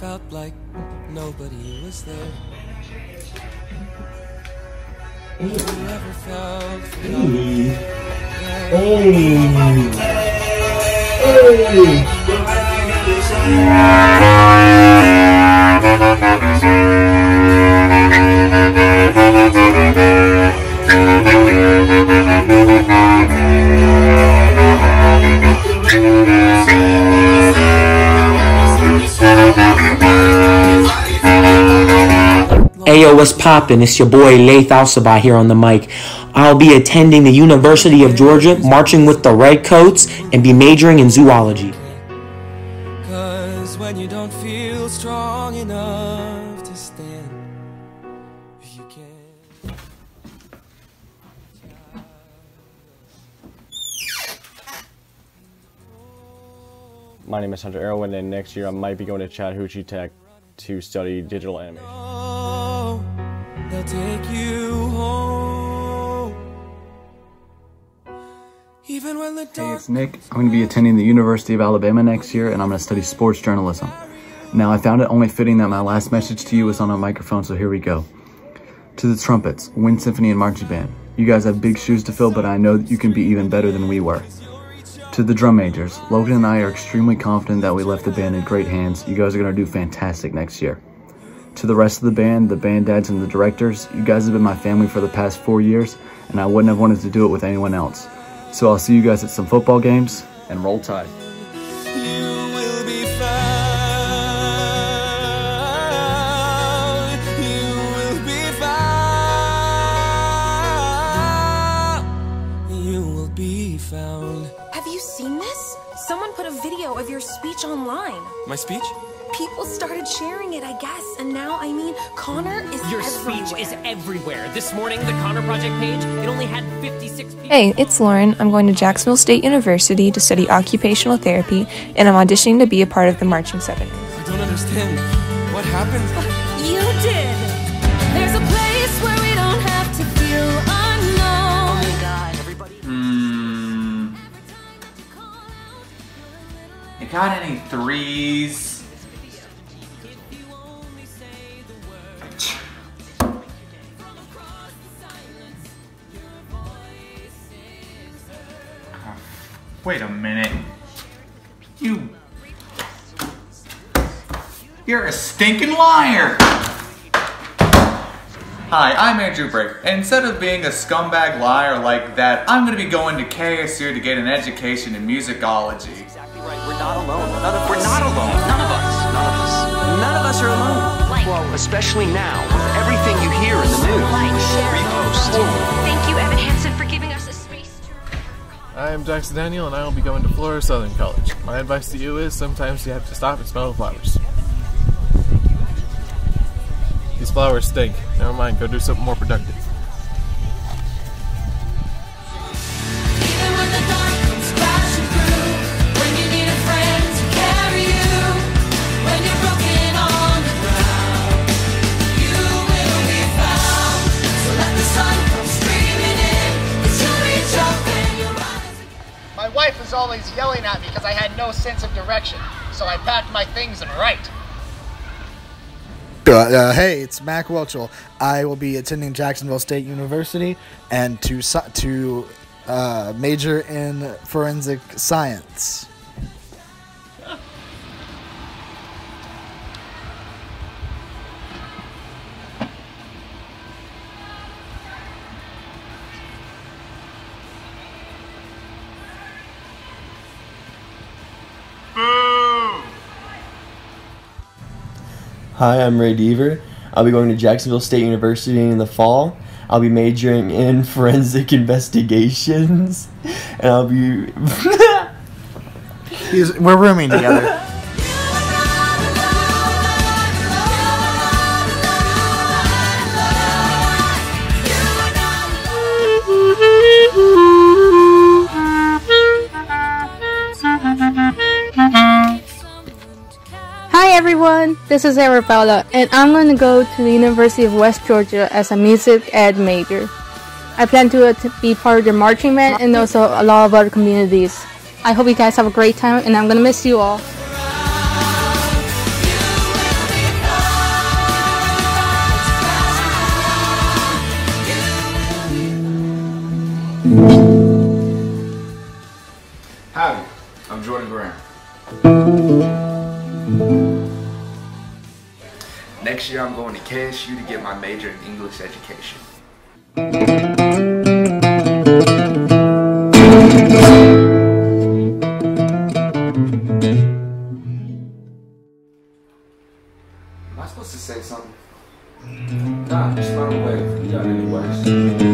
Felt like nobody was there? You ever felt forgotten? Ayo, what's poppin'? It's your boy Laith Alsabah here on the mic. I'll be attending the University of Georgia, marching with the Redcoats, and be majoring in zoology. My name is Hunter Irwin, and next year I might be going to Chattahoochee Tech to study digital animation. Oh, they'll take you home. Even when the Hey, it's Nick. I'm going to be attending the University of Alabama next year and I'm going to study sports journalism. Now, I found it only fitting that my last message to you was on a microphone, so here we go. To the trumpets, wind symphony, and marching band. You guys have big shoes to fill, but I know that you can be even better than we were. To the drum majors, Logan and I are extremely confident that we left the band in great hands. You guys are going to do fantastic next year. To the rest of the band, the band dads, and the directors, you guys have been my family for the past four years, and I wouldn't have wanted to do it with anyone else. So I'll see you guys at some football games, and roll tide. Speech online. My speech? People started sharing it, I guess, and now, I mean, Connor is Your everywhere. speech is everywhere. This morning, the Connor Project page, it only had 56 people. Hey, it's Lauren. I'm going to Jacksonville State University to study occupational therapy, and I'm auditioning to be a part of the Marching Southerners. I don't understand. What happened? You did. There's a place where we don't have to feel Got any threes? Wait a minute. You. You're a stinking liar! Hi, I'm Andrew Brick. Instead of being a scumbag liar like that, I'm gonna be going to KSU to get an education in musicology. Exactly right. We're not alone. None of We're not alone. None of us. None of us. None of us are alone. Well, especially now, with everything you hear in the news. Repost. Thank you, Evan Hansen, for giving us a space to. I am Jackson Daniel, and I will be going to Florida Southern College. My advice to you is sometimes you have to stop and smell the flowers. These flowers stink. Never mind, go do something more productive. Sense of direction, so I packed my things and right. Uh, uh, hey, it's Mac Welchel. I will be attending Jacksonville State University and to to uh, major in forensic science. Hi, I'm Ray Deaver. I'll be going to Jacksonville State University in the fall. I'll be majoring in forensic investigations, and I'll be. He's, we're rooming together. everyone, this is Arabella, and I'm going to go to the University of West Georgia as a music ed major. I plan to uh, be part of the marching band and also a lot of other communities. I hope you guys have a great time, and I'm going to miss you all. Hi, I'm Jordan Graham. Next year I'm going to KSU to get my major in English education. Am I supposed to say something? Nah, just run away you got anyways.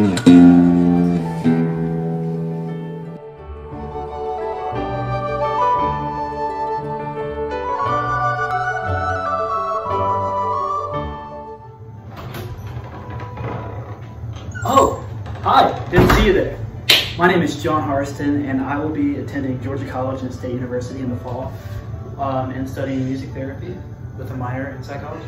Harston, and I will be attending Georgia College and State University in the fall um, and studying music therapy with a minor in psychology.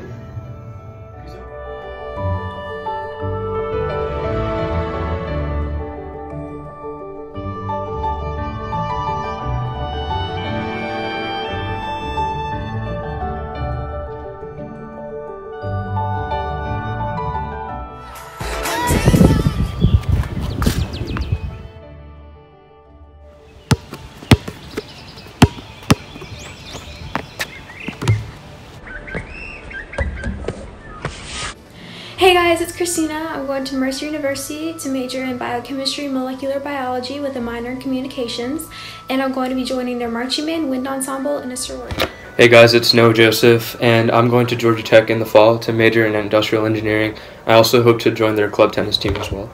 Hey guys, it's Christina. I'm going to Mercer University to major in biochemistry and molecular biology with a minor in communications, and I'm going to be joining their marching band, wind ensemble, and a sorority. Hey guys, it's Noah Joseph, and I'm going to Georgia Tech in the fall to major in industrial engineering. I also hope to join their club tennis team as well.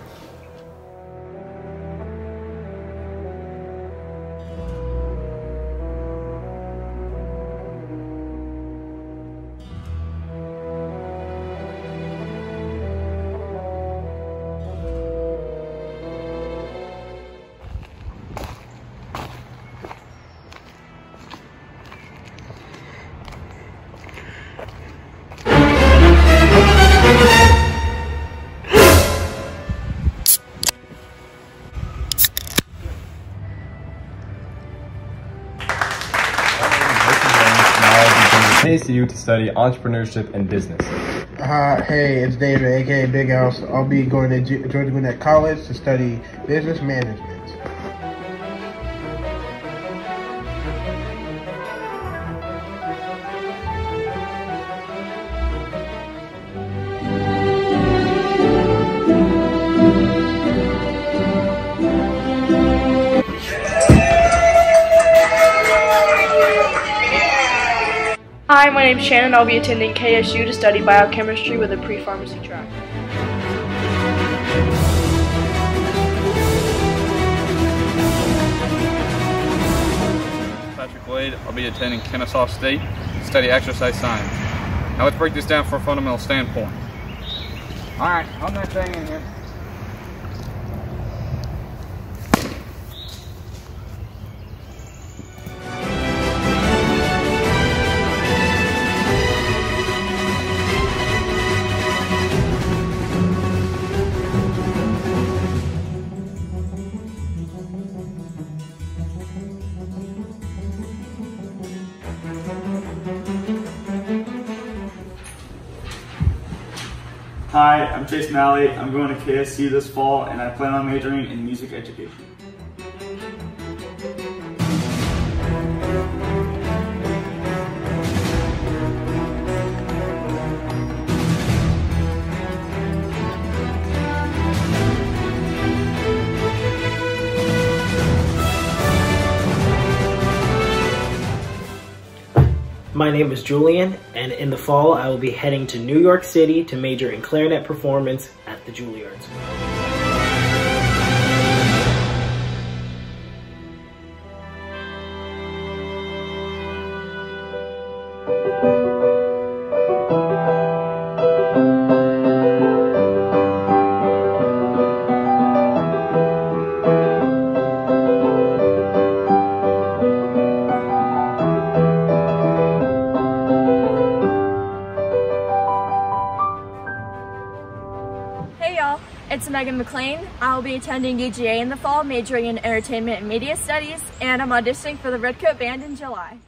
KCU to study entrepreneurship and business. Uh, hey, it's David, aka Big House. I'll be going to Georgia Gwinnett College to study business management. Shannon. I'll be attending KSU to study biochemistry with a pre-pharmacy track. Patrick Wade. I'll be attending Kennesaw State to study exercise science. Now let's break this down from a fundamental standpoint. All right, hold that thing in here. Jason Alley. I'm going to KSU this fall and I plan on majoring in music education. Name is Julian, and in the fall, I will be heading to New York City to major in clarinet performance at the Juilliard Hey it's Megan McLean. I'll be attending UGA in the fall, majoring in entertainment and media studies, and I'm auditioning for the Redcoat Band in July.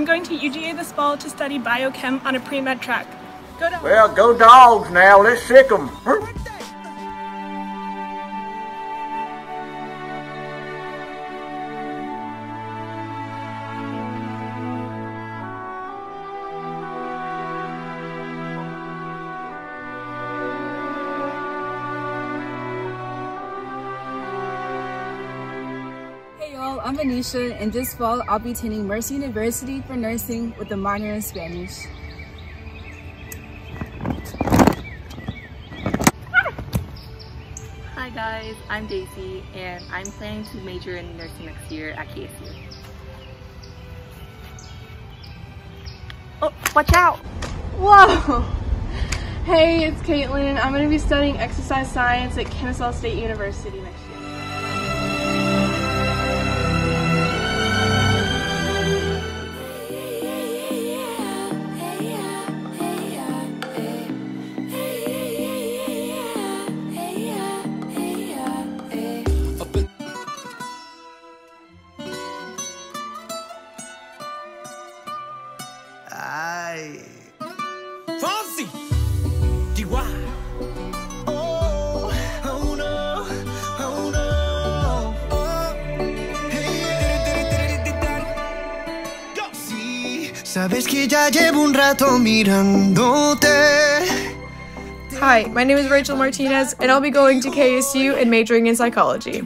I'm going to UGA this fall to study biochem on a pre-med track. Go to Well, go dogs now. Let's sic them. I'm Venetia, and this fall I'll be attending Mercer University for nursing with a minor in Spanish. Hi guys, I'm Daisy and I'm planning to major in nursing next year at KSU. Oh, watch out! Whoa! Hey, it's Caitlin. I'm going to be studying exercise science at Kennesaw State University next year. Sabes que ya llevo un rato mirándote. Hi, my name is Rachel Martinez, and I'll be going to KSU and majoring in psychology.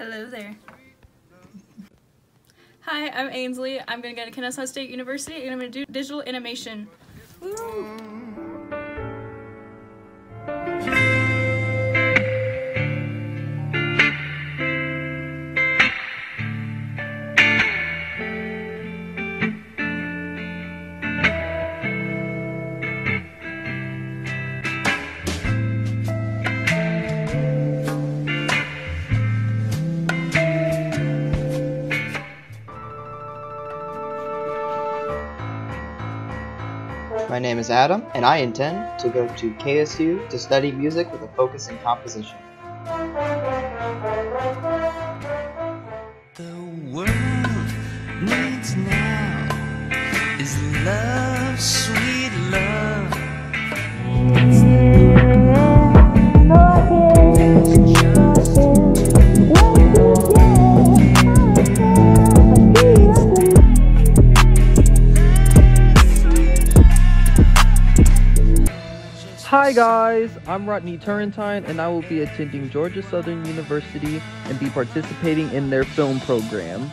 Hello there. Hi, I'm Ainsley. I'm going to go to Kennesaw State University and I'm going to do digital animation. Name is Adam, and I intend to go to KSU to study music with a focus in composition. The world needs now is love, Hi guys, I'm Rodney Turrentine and I will be attending Georgia Southern University and be participating in their film program.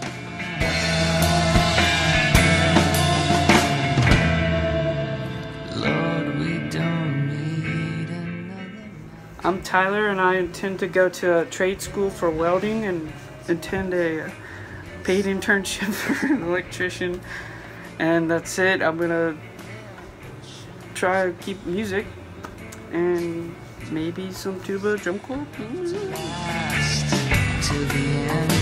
Lord, we don't need I'm Tyler, and I intend to go to a trade school for welding and attend a paid internship for an electrician. And that's it. I'm gonna try to keep music and maybe some tuba drum corps. till the end.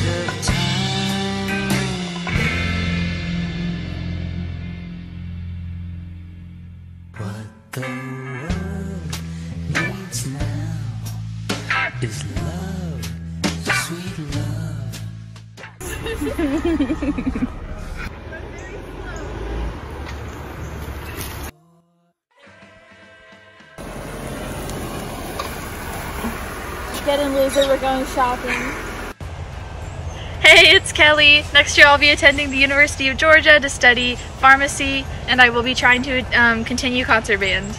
What the world needs now is love, sweet love. shopping. Hey, it's Kelly. Next year I'll be attending the University of Georgia to study pharmacy, and I will be trying to um, continue concert band.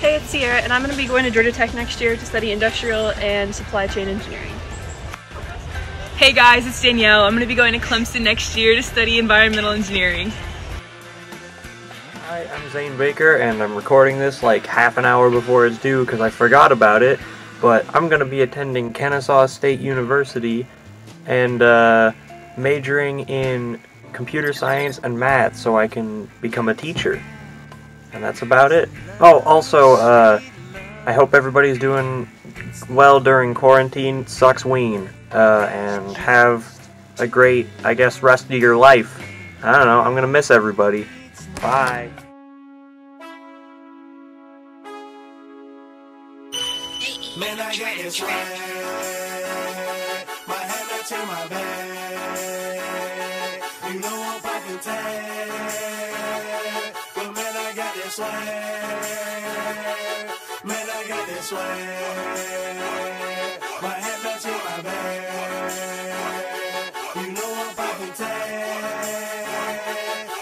Hey, it's Sierra, and I'm going to be going to Georgia Tech next year to study industrial and supply chain engineering. Hey guys, it's Danielle. I'm going to be going to Clemson next year to study environmental engineering. Hi, I'm Zane Baker, and I'm recording this like half an hour before it's due because I forgot about it. But I'm going to be attending Kennesaw State University and uh, majoring in computer science and math so I can become a teacher. And that's about it. Oh, also, uh, I hope everybody's doing well during quarantine. Sucks ween. Uh, and have a great, I guess, rest of your life. I don't know. I'm gonna miss everybody. Bye. This swag. My hand up to my back. You know I'm popping tag. But man, I got this swag. Man, I got this swag. My hand up to my back. You know I'm popping tag.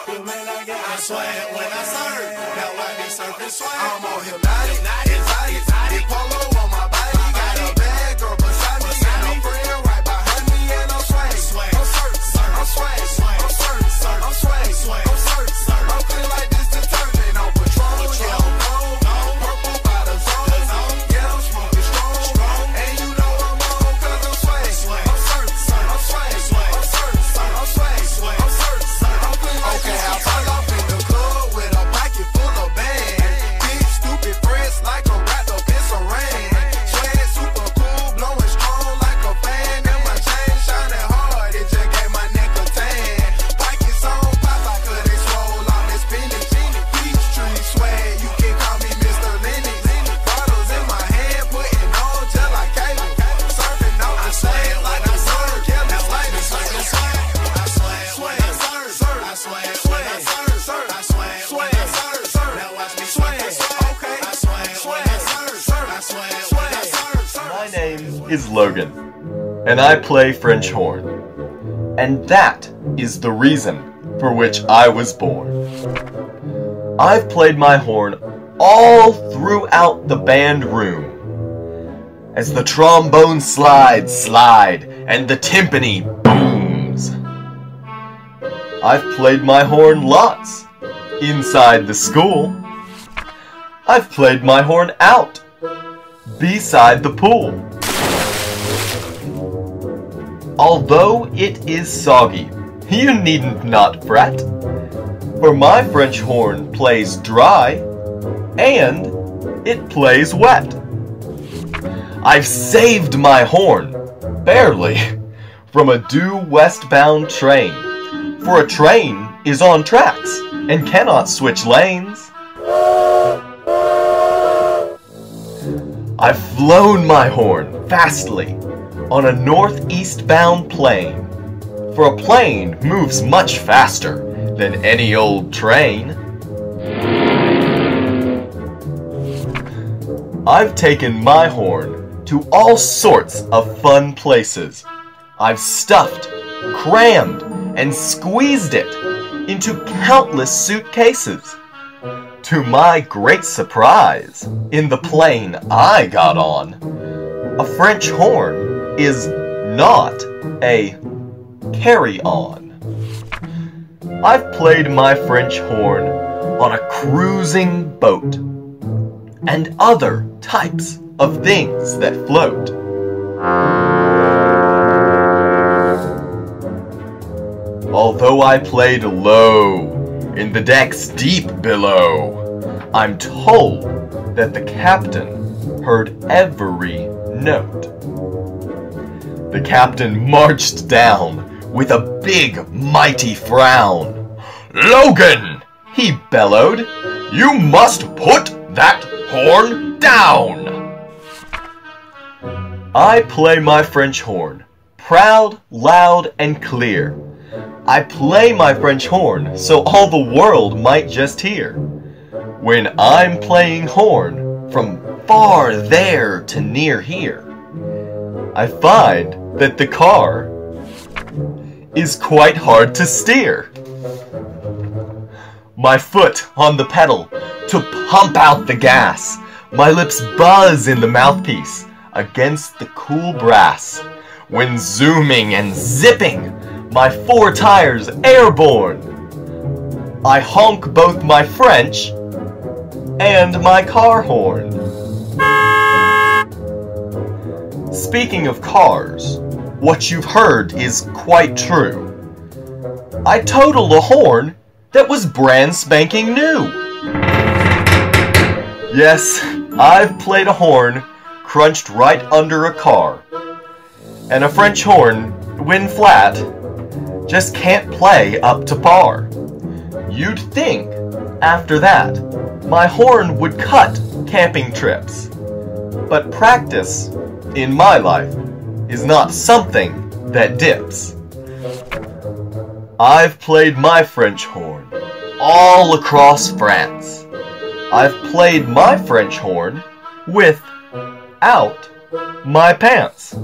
But man, I got this swag when I serve. Now I be surfing swag. I'm on hypnotic, exotic, exotic polo play French horn. And that is the reason for which I was born. I've played my horn all throughout the band room. As the trombone slides slide and the timpani booms. I've played my horn lots inside the school. I've played my horn out beside the pool. Although it is soggy, you needn't not fret, for my French horn plays dry and it plays wet. I've saved my horn, barely, from a due westbound train, for a train is on tracks and cannot switch lanes. I've flown my horn fastly on a northeast bound plane, for a plane moves much faster than any old train. I've taken my horn to all sorts of fun places. I've stuffed, crammed, and squeezed it into countless suitcases. To my great surprise, in the plane I got on, a French horn is not a carry-on. I've played my French horn on a cruising boat and other types of things that float. Although I played low in the decks deep below, I'm told that the captain heard every note. The captain marched down with a big, mighty frown. Logan, he bellowed, you must put that horn down. I play my French horn, proud, loud, and clear. I play my French horn so all the world might just hear. When I'm playing horn from far there to near here, I find that the car is quite hard to steer. My foot on the pedal to pump out the gas. My lips buzz in the mouthpiece against the cool brass. When zooming and zipping, my four tires airborne. I honk both my French and my car horn. Speaking of cars, what you've heard is quite true. I totaled a horn that was brand spanking new. Yes, I've played a horn crunched right under a car. And a French horn, when flat, just can't play up to par. You'd think, after that, my horn would cut camping trips. But practice, in my life, is not something that dips. I've played my French horn all across France. I've played my French horn without my pants.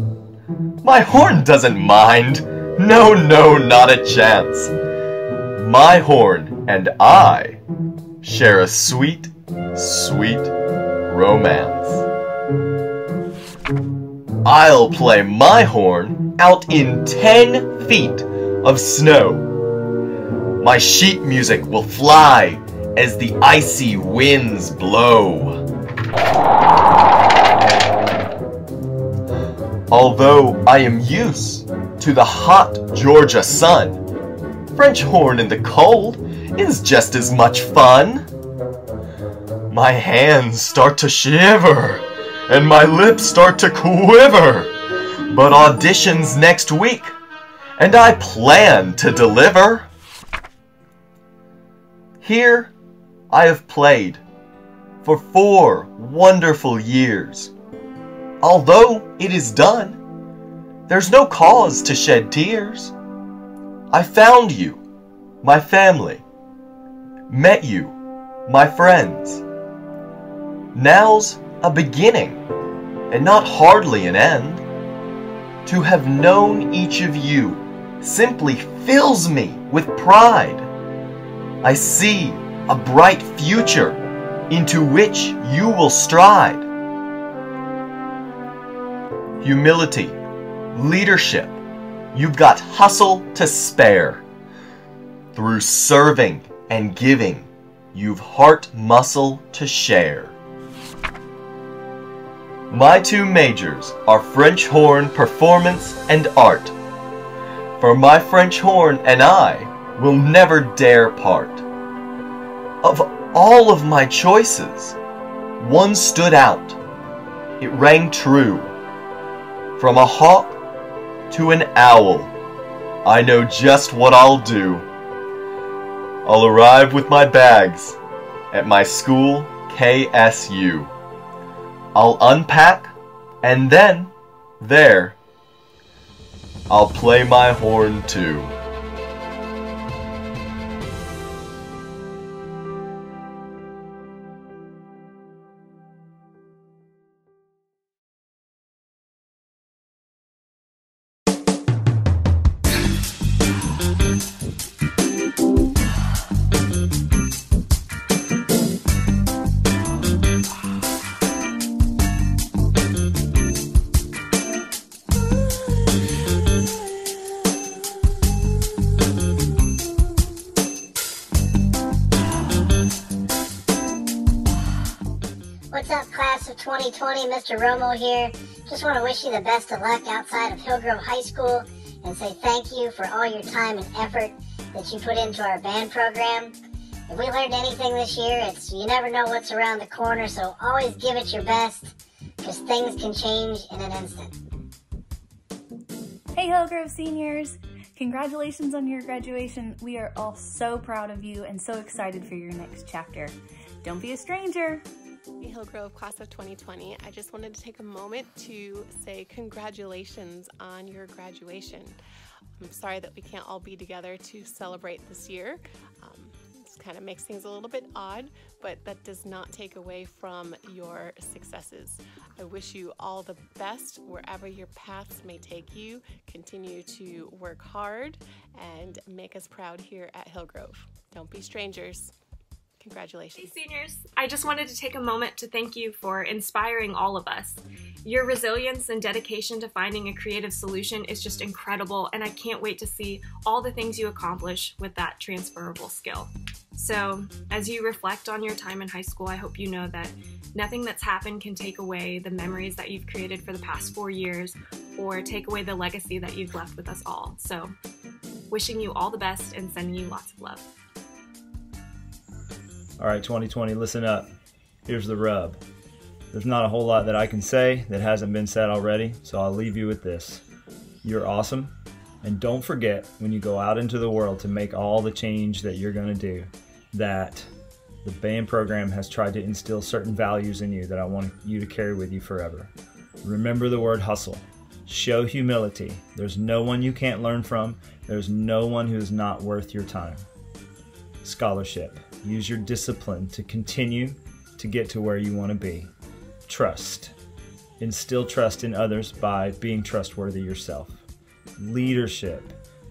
My horn doesn't mind. No, no, not a chance. My horn and I share a sweet, sweet romance. I'll play my horn out in 10 feet of snow. My sheet music will fly as the icy winds blow. Although I am used to the hot Georgia sun, French horn in the cold is just as much fun. My hands start to shiver and my lips start to quiver. But auditions next week, and I plan to deliver. Here I have played for four wonderful years. Although it is done, there's no cause to shed tears. I found you, my family, met you, my friends. Now's a beginning, and not hardly an end. To have known each of you simply fills me with pride. I see a bright future into which you will stride. Humility, leadership, you've got hustle to spare. Through serving and giving, you've heart muscle to share. My two majors are French horn performance and art. For my French horn and I will never dare part. Of all of my choices, one stood out. It rang true. From a hawk to an owl, I know just what I'll do. I'll arrive with my bags at my school, KSU. I'll unpack, and then, there, I'll play my horn too. 2020? Mr. Romo here. Just want to wish you the best of luck outside of Hillgrove High School and say thank you for all your time and effort that you put into our band program. If we learned anything this year, it's you never know what's around the corner, so always give it your best because things can change in an instant. Hey Hillgrove seniors! Congratulations on your graduation. We are all so proud of you and so excited for your next chapter. Don't be a stranger. Hey Hillgrove class of 2020. I just wanted to take a moment to say congratulations on your graduation. I'm sorry that we can't all be together to celebrate this year. Um, kind of makes things a little bit odd, but that does not take away from your successes. I wish you all the best wherever your paths may take you. Continue to work hard and make us proud here at Hillgrove. Don't be strangers. Congratulations. Hey seniors, I just wanted to take a moment to thank you for inspiring all of us. Your resilience and dedication to finding a creative solution is just incredible, and I can't wait to see all the things you accomplish with that transferable skill. So, as you reflect on your time in high school, I hope you know that nothing that's happened can take away the memories that you've created for the past four years or take away the legacy that you've left with us all. So, Wishing you all the best and sending you lots of love. All right, 2020, listen up. Here's the rub. There's not a whole lot that I can say that hasn't been said already, so I'll leave you with this. You're awesome, and don't forget when you go out into the world to make all the change that you're going to do that the band program has tried to instill certain values in you that I want you to carry with you forever. Remember the word hustle. Show humility. There's no one you can't learn from. There's no one who is not worth your time. Scholarship. Use your discipline to continue to get to where you want to be. Trust. Instill trust in others by being trustworthy yourself. Leadership.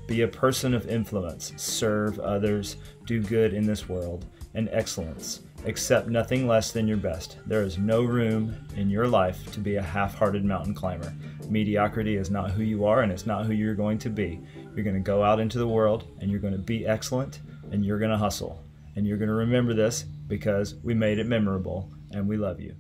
Be a person of influence. Serve others. Do good in this world. And excellence. Accept nothing less than your best. There is no room in your life to be a half hearted mountain climber. Mediocrity is not who you are and it's not who you're going to be. You're going to go out into the world and you're going to be excellent and you're going to hustle. And you're going to remember this because we made it memorable and we love you.